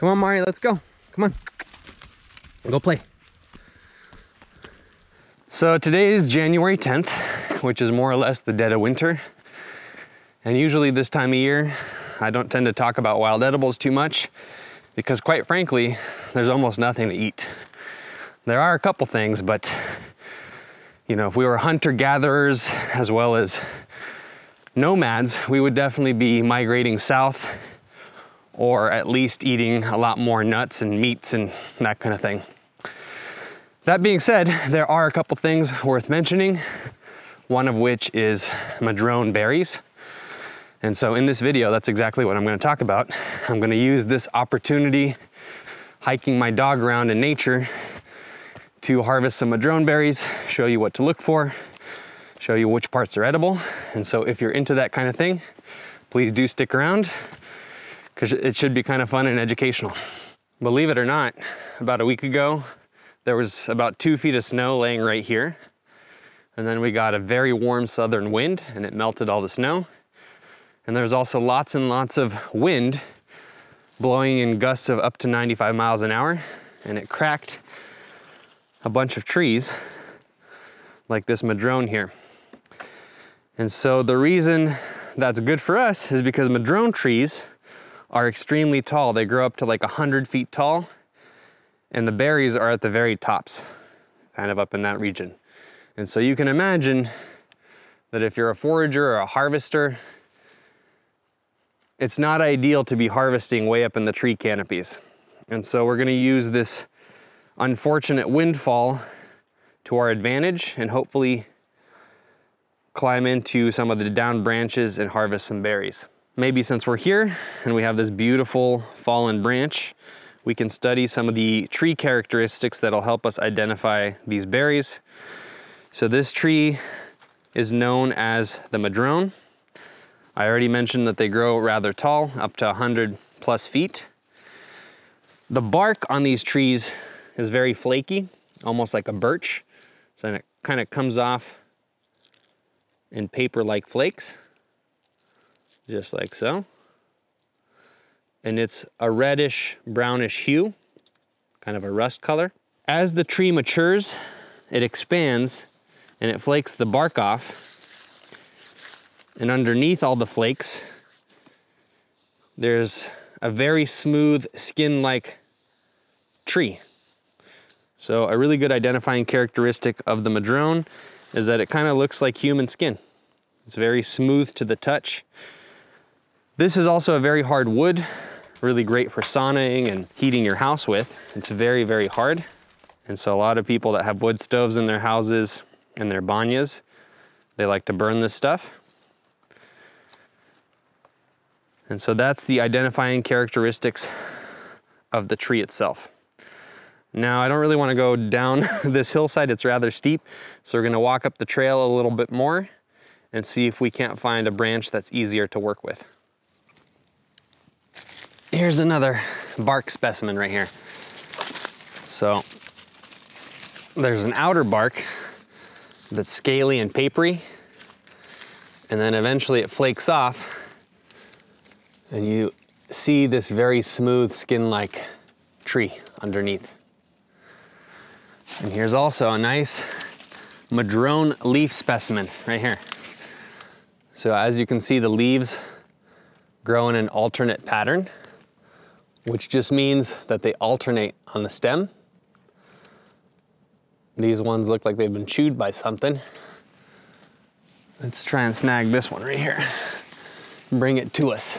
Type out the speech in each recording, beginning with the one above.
Come on, Mari, let's go. Come on. Go play. So today is January 10th, which is more or less the dead of winter. And usually this time of year, I don't tend to talk about wild edibles too much because quite frankly, there's almost nothing to eat. There are a couple things, but you know, if we were hunter gatherers as well as nomads, we would definitely be migrating south or at least eating a lot more nuts and meats and that kind of thing. That being said, there are a couple things worth mentioning, one of which is madrone berries. And so in this video, that's exactly what I'm gonna talk about. I'm gonna use this opportunity hiking my dog around in nature to harvest some madrone berries, show you what to look for, show you which parts are edible. And so if you're into that kind of thing, please do stick around because it should be kind of fun and educational. Believe it or not, about a week ago, there was about two feet of snow laying right here. And then we got a very warm southern wind and it melted all the snow. And there's also lots and lots of wind blowing in gusts of up to 95 miles an hour. And it cracked a bunch of trees like this madrone here. And so the reason that's good for us is because madrone trees are extremely tall. They grow up to like 100 feet tall and the berries are at the very tops, kind of up in that region. And so you can imagine that if you're a forager or a harvester, it's not ideal to be harvesting way up in the tree canopies. And so we're gonna use this unfortunate windfall to our advantage and hopefully climb into some of the down branches and harvest some berries. Maybe since we're here and we have this beautiful fallen branch, we can study some of the tree characteristics that'll help us identify these berries. So this tree is known as the madrone. I already mentioned that they grow rather tall, up to 100 plus feet. The bark on these trees is very flaky, almost like a birch. So it kind of comes off in paper-like flakes, just like so. And it's a reddish, brownish hue, kind of a rust color. As the tree matures, it expands and it flakes the bark off. And underneath all the flakes, there's a very smooth skin-like tree. So a really good identifying characteristic of the madrone is that it kind of looks like human skin. It's very smooth to the touch. This is also a very hard wood, really great for saunaing and heating your house with. It's very, very hard. And so a lot of people that have wood stoves in their houses and their banyas, they like to burn this stuff. And so that's the identifying characteristics of the tree itself. Now, I don't really wanna go down this hillside, it's rather steep, so we're gonna walk up the trail a little bit more and see if we can't find a branch that's easier to work with. Here's another bark specimen right here. So, there's an outer bark that's scaly and papery, and then eventually it flakes off, and you see this very smooth skin-like tree underneath. And here's also a nice madrone leaf specimen right here. So as you can see, the leaves grow in an alternate pattern, which just means that they alternate on the stem. These ones look like they've been chewed by something. Let's try and snag this one right here. Bring it to us.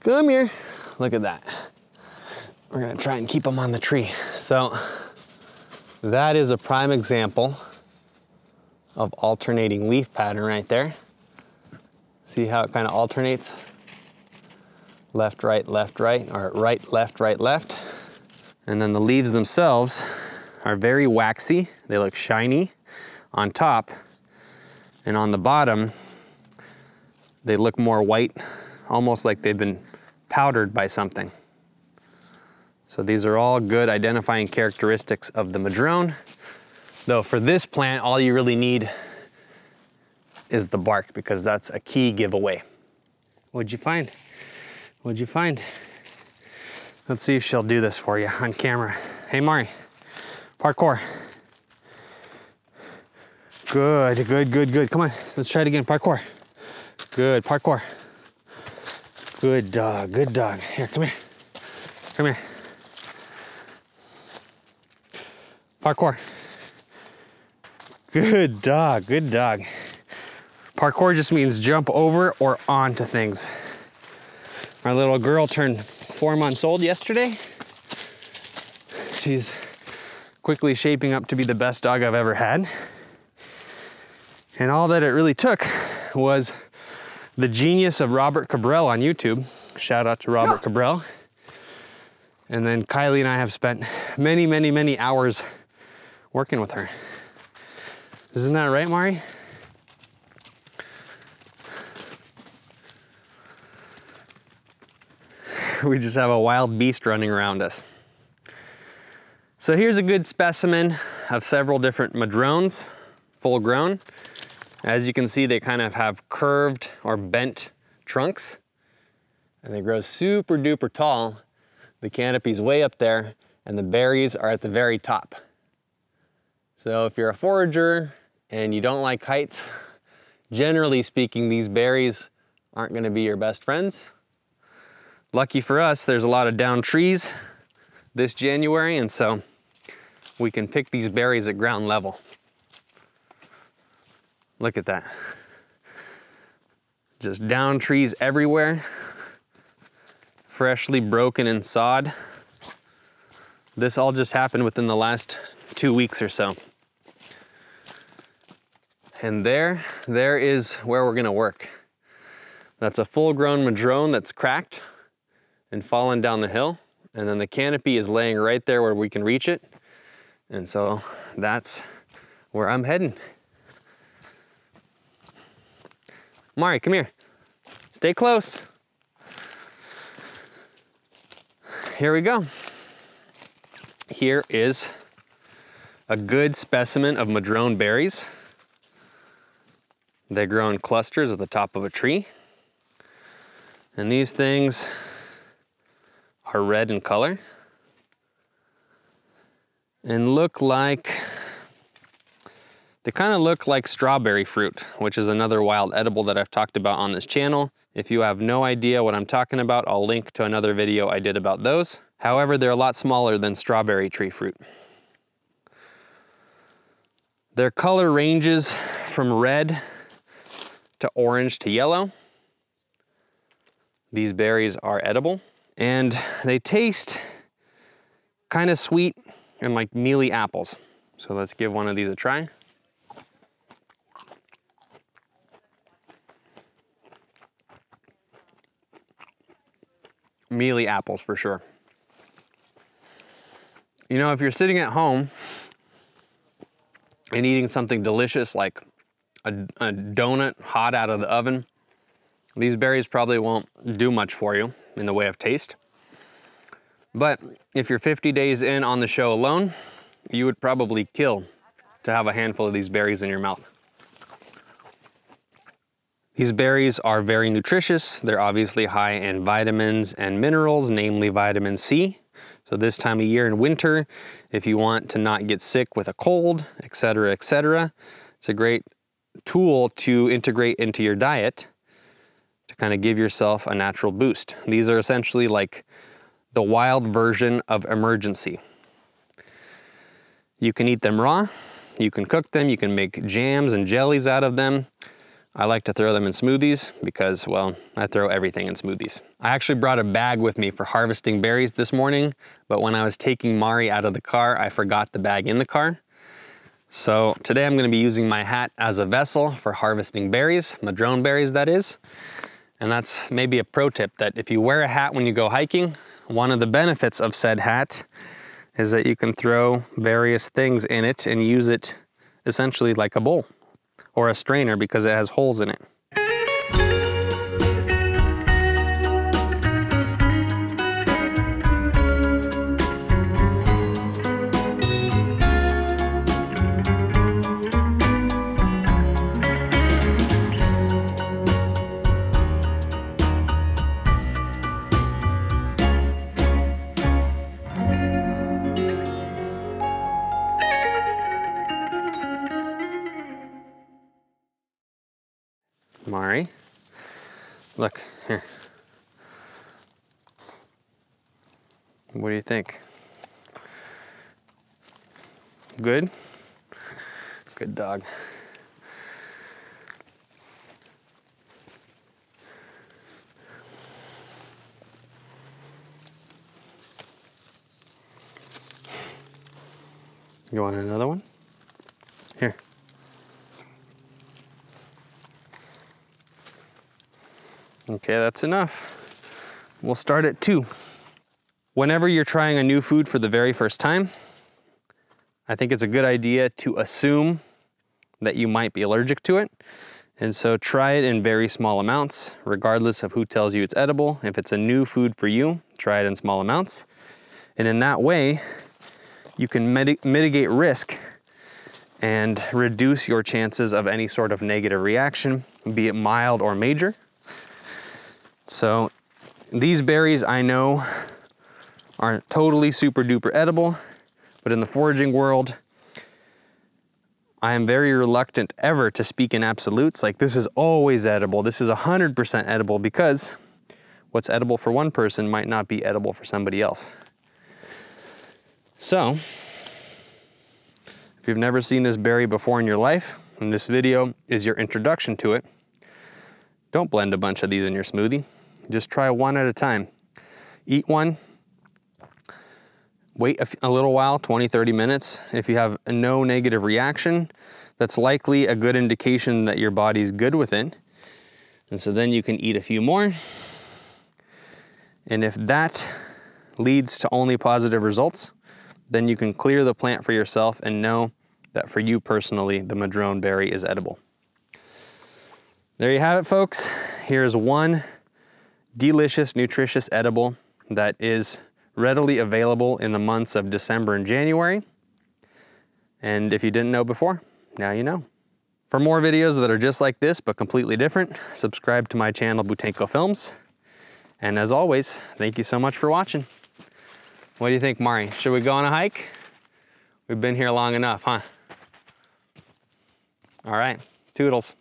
Come here. Look at that. We're gonna try and keep them on the tree. So that is a prime example of alternating leaf pattern right there. See how it kind of alternates? Left, right, left, right, or right, left, right, left. And then the leaves themselves are very waxy. They look shiny on top. And on the bottom, they look more white, almost like they've been powdered by something. So these are all good identifying characteristics of the madrone. Though for this plant, all you really need is the bark because that's a key giveaway. What'd you find? What'd you find? Let's see if she'll do this for you on camera. Hey, Mari, parkour. Good, good, good, good. Come on, let's try it again. Parkour. Good, parkour. Good dog, good dog. Here, come here. Come here. Parkour. Good dog, good dog. Parkour just means jump over or onto things. Our little girl turned four months old yesterday. She's quickly shaping up to be the best dog I've ever had. And all that it really took was the genius of Robert Cabral on YouTube. Shout out to Robert Cabral. And then Kylie and I have spent many, many, many hours working with her. Isn't that right, Mari? We just have a wild beast running around us. So here's a good specimen of several different madrones, full grown. As you can see, they kind of have curved or bent trunks and they grow super duper tall. The canopy's way up there and the berries are at the very top. So if you're a forager and you don't like heights, generally speaking, these berries aren't gonna be your best friends. Lucky for us, there's a lot of down trees this January, and so we can pick these berries at ground level. Look at that. Just down trees everywhere, freshly broken and sawed. This all just happened within the last two weeks or so. And there, there is where we're gonna work. That's a full-grown madrone that's cracked and fallen down the hill. And then the canopy is laying right there where we can reach it. And so that's where I'm heading. Mari, come here. Stay close. Here we go. Here is a good specimen of madrone berries. They grow in clusters at the top of a tree. And these things are red in color and look like they kind of look like strawberry fruit, which is another wild edible that I've talked about on this channel. If you have no idea what I'm talking about, I'll link to another video I did about those. However, they're a lot smaller than strawberry tree fruit. Their color ranges from red to orange to yellow. These berries are edible and they taste kind of sweet and like mealy apples. So let's give one of these a try. mealy apples for sure. You know, if you're sitting at home and eating something delicious like a, a, donut hot out of the oven, these berries probably won't do much for you in the way of taste. But if you're 50 days in on the show alone, you would probably kill to have a handful of these berries in your mouth. These berries are very nutritious. They're obviously high in vitamins and minerals, namely vitamin C. So this time of year in winter, if you want to not get sick with a cold, etc., etc., it's a great tool to integrate into your diet kind of give yourself a natural boost. These are essentially like the wild version of Emergen-C. You can eat them raw, you can cook them, you can make jams and jellies out of them. I like to throw them in smoothies because, well, I throw everything in smoothies. I actually brought a bag with me for harvesting berries this morning, but when I was taking Mari out of the car, I forgot the bag in the car. So today I'm gonna be using my hat as a vessel for harvesting berries, madrone berries that is. And that's maybe a pro tip that if you wear a hat when you go hiking, one of the benefits of said hat is that you can throw various things in it and use it essentially like a bowl or a strainer because it has holes in it. Look, here. What do you think? Good? Good dog. You want another one? Okay, that's enough. We'll start at two. Whenever you're trying a new food for the very first time, I think it's a good idea to assume that you might be allergic to it. And so try it in very small amounts, regardless of who tells you it's edible. If it's a new food for you, try it in small amounts. And in that way, you can mitigate risk and reduce your chances of any sort of negative reaction, be it mild or major. So these berries I know aren't totally super duper edible, but in the foraging world, I am very reluctant ever to speak in absolutes. Like this is always edible. This is 100% edible because what's edible for one person might not be edible for somebody else. So, if you've never seen this berry before in your life, and this video is your introduction to it, don't blend a bunch of these in your smoothie. Just try one at a time. Eat one, wait a, little while, 20, 30 minutes. If you have no negative reaction, that's likely a good indication that your body's good with it. And so then you can eat a few more. And if that leads to only positive results, then you can clear the plant for yourself and know that for you personally, the madrone berry is edible. There you have it, folks. Here's one delicious, nutritious edible that is readily available in the months of December and January. And if you didn't know before, now you know. For more videos that are just like this, but completely different, subscribe to my channel, Boutenko Films. And as always, thank you so much for watching. What do you think, Mari? Should we go on a hike? We've been here long enough, huh? All right, toodles.